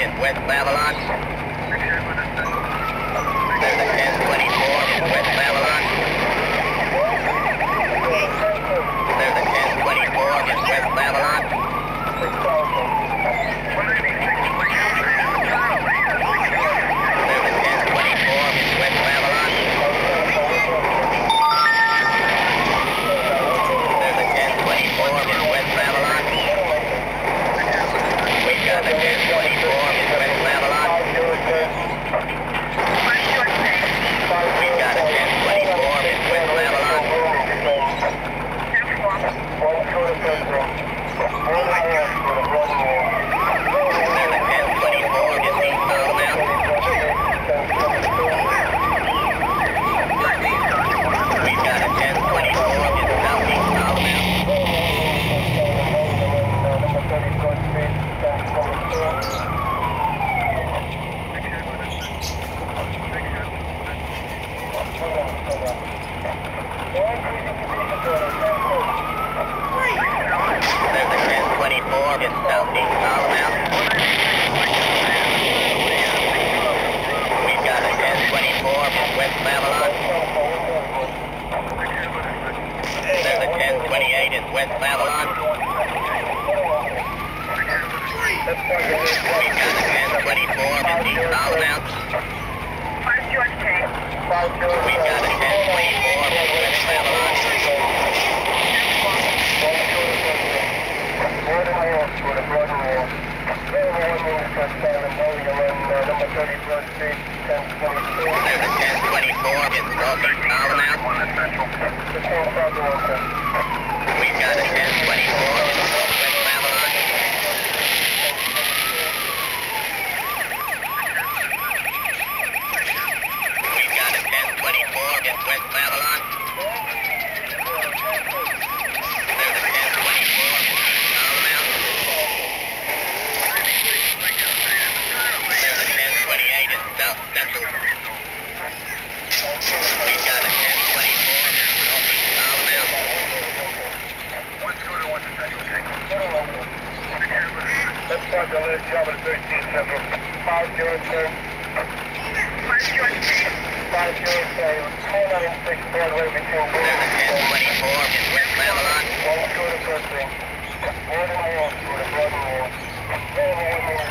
in West Babylon. West Babylon. We've got a 1024 missiles out. We've got a 1024 from West Babylon. There's a 1024 in Northern Column out. We've got a 1024.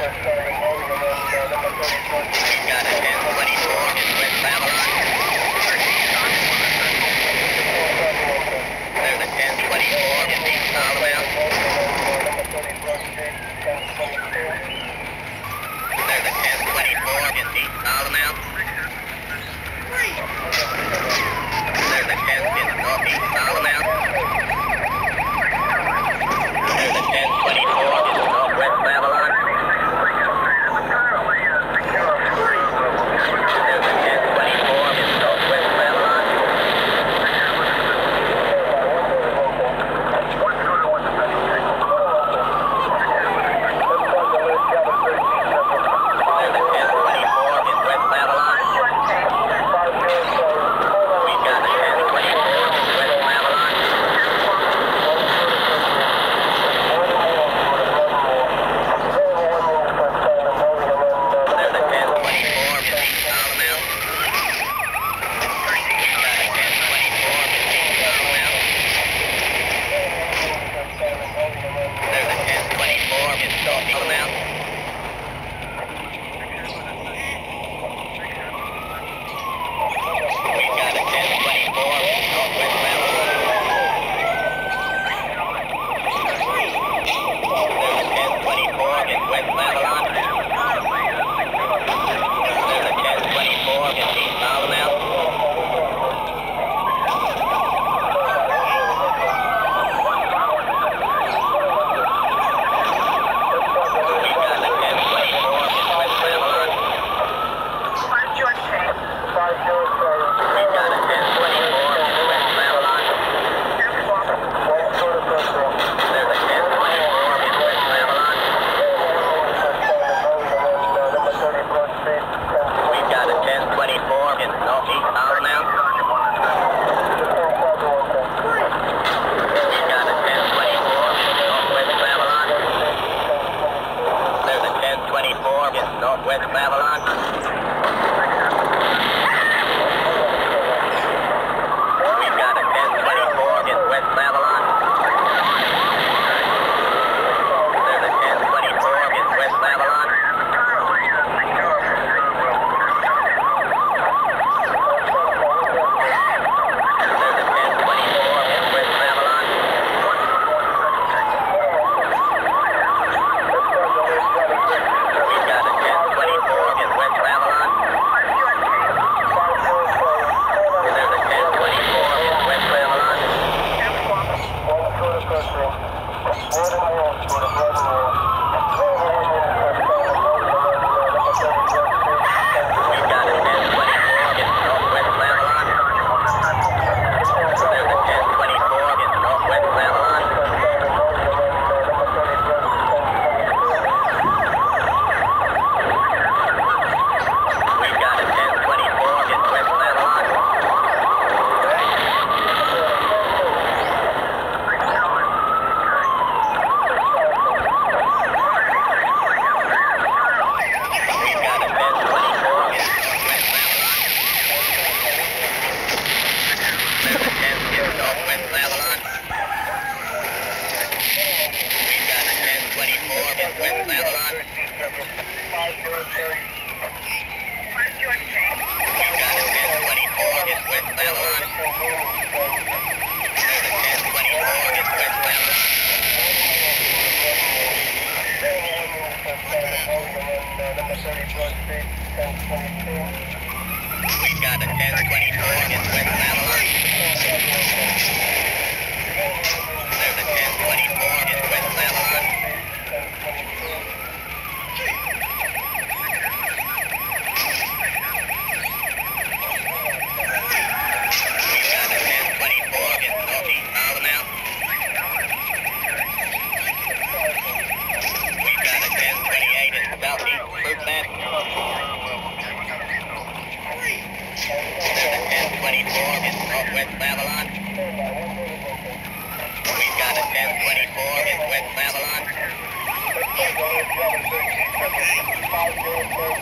Got it, man. Thank you.